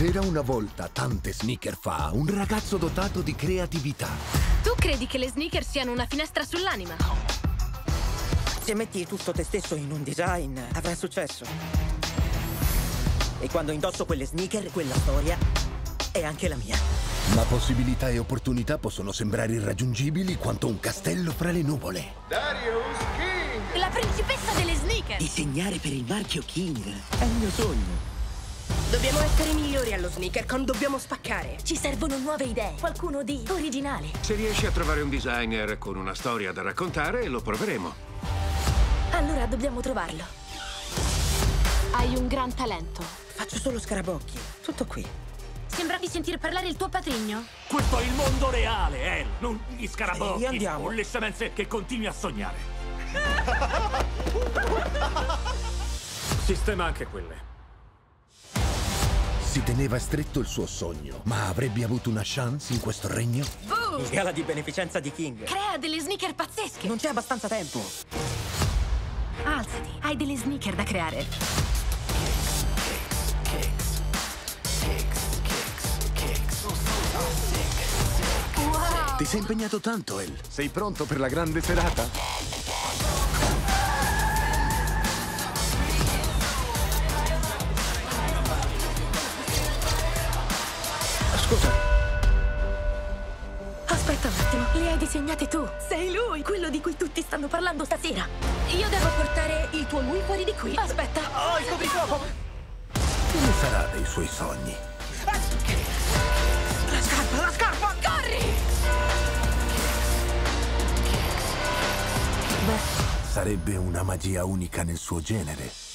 C'era una volta, tante sneaker fa, un ragazzo dotato di creatività. Tu credi che le sneaker siano una finestra sull'anima? Se metti tutto te stesso in un design, avrà successo. E quando indosso quelle sneaker, quella storia è anche la mia. Ma possibilità e opportunità possono sembrare irraggiungibili quanto un castello fra le nuvole. Darius King! La principessa delle sneaker! Disegnare per il marchio King è il mio sogno. Dobbiamo essere migliori allo sneakercon, dobbiamo spaccare. Ci servono nuove idee, qualcuno di originale. Se riesci a trovare un designer con una storia da raccontare, lo proveremo. Allora dobbiamo trovarlo. Hai un gran talento. Faccio solo scarabocchi. Tutto qui. Sembra di sentir parlare il tuo patrigno. Questo è il mondo reale, El, non gli scarabocchi Sì, andiamo. o le semenze che continui a sognare. Sistema anche quelle. Si teneva stretto il suo sogno, ma avrebbe avuto una chance in questo regno? Il gala di beneficenza di King. Crea delle sneaker pazzesche. Non c'è abbastanza tempo. Alzati, hai delle sneaker da creare. Wow! Ti sei impegnato tanto, El. Sei pronto per la grande serata? Scusa, Aspetta un attimo, le hai disegnate tu. Sei lui, quello di cui tutti stanno parlando stasera. Io devo portare il tuo lui fuori di qui. Aspetta. oh, il coprifuoco! Come sarà dei suoi sogni? La scarpa, la scarpa! Corri! Sarebbe una magia unica nel suo genere.